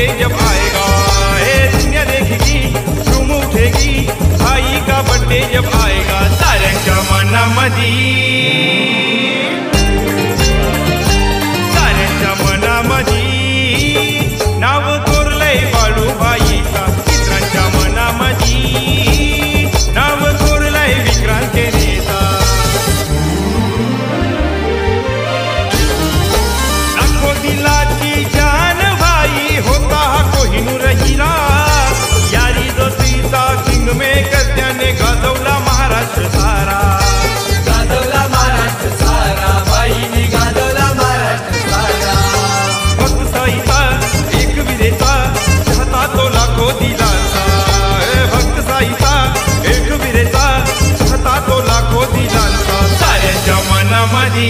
पे जब आएगा, ए दुनिया देखेगी उठेगी, भाई का बर्थडे जब आएगा, सारे जमाना मदी एक विरेचा चाहता तो लाखो दिलाचा साऱ्यांच्या मनामध्ये